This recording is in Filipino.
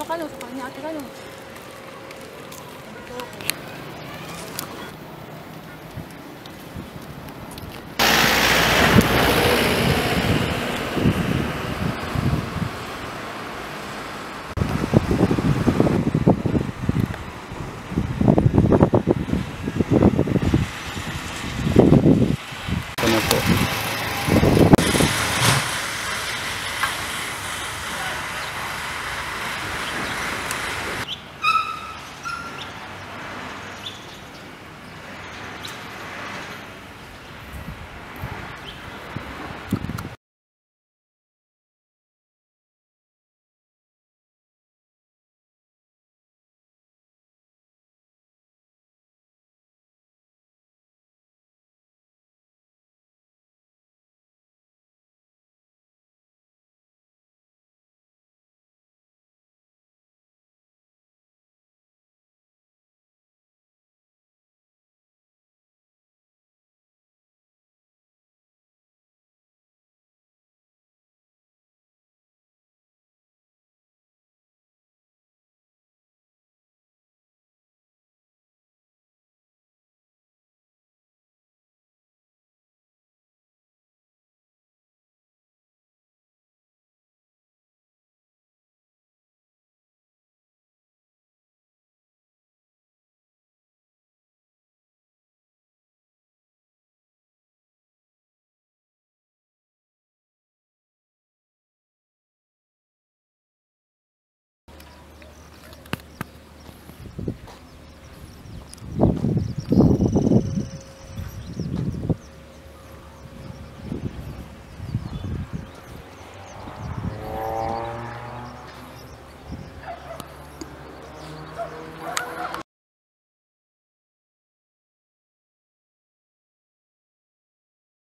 Ano ka nun? Sa kanya?